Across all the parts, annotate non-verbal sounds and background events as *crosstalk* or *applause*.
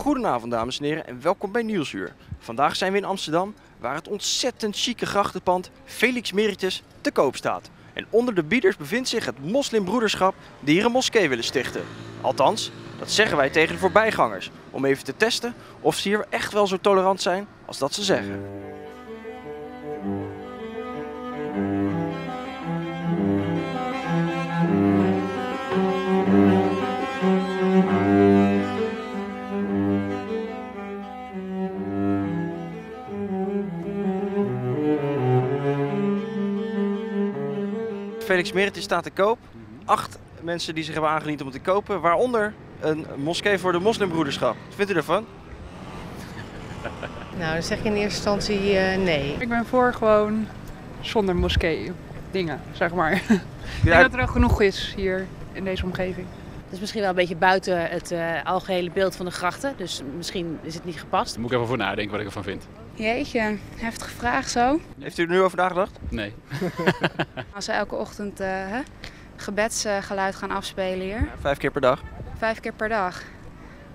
Goedenavond dames en heren en welkom bij Nieuwsuur. Vandaag zijn we in Amsterdam waar het ontzettend chique grachtenpand Felix Meritus te koop staat. En onder de bieders bevindt zich het moslimbroederschap die hier een moskee willen stichten. Althans, dat zeggen wij tegen de voorbijgangers om even te testen of ze hier echt wel zo tolerant zijn als dat ze zeggen. Felix Meritus staat te koop. Acht mensen die zich hebben aangediend om het te kopen, waaronder een moskee voor de moslimbroederschap. Wat vindt u ervan? *laughs* Nou, dan zeg ik in eerste instantie eh, nee. Ik ben voor gewoon zonder moskee dingen, zeg maar. *laughs* Ik denk Ja, dat er al genoeg is hier in deze omgeving. Het is misschien wel een beetje buiten het eh, algehele beeld van de grachten. Dus misschien is het niet gepast. Daar moet ik even voor nadenken wat ik ervan vind. Jeetje, heftige vraag zo. heeft u er nu over nagedacht? Nee. *laughs* Als we elke ochtend eh, hè, gebedsgeluid gaan afspelen hier, Vijf keer per dag. vijf keer per dag.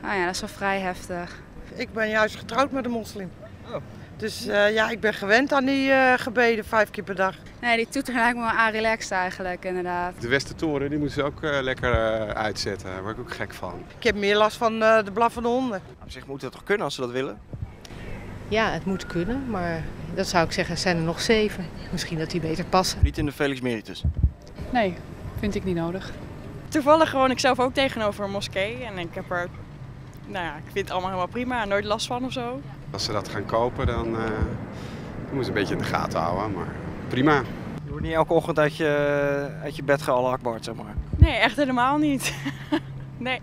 Nou ja, dat is wel vrij heftig. Ik ben juist getrouwd met een moslim. Oh. Dus eh, ja, ik ben gewend aan die eh, gebeden vijf keer per dag. Nee, die toeter lijkt me wel aan relaxed eigenlijk, inderdaad. De Westertoren die moeten ze ook lekker uitzetten. Daar word ik ook gek van. Ik heb meer last van eh, de blaffende honden. Op zich moet dat toch kunnen als ze dat willen? Ja, het moet kunnen, maar dat zou ik zeggen, zijn er nog zeven. Misschien dat die beter passen. Niet in de Felix Meritus. Nee, vind ik niet nodig. Toevallig gewoon ik zelf ook tegenover een moskee. En ik heb er, nou ja, ik vind het allemaal helemaal prima. Nooit last van of zo. Als ze dat gaan kopen, dan, eh, dan moeten ze een beetje in de gaten houden. Maar prima. Je wordt niet elke ochtend uit je, uit je bed gealakbard, zeg maar. Nee, echt helemaal niet. *laughs* nee.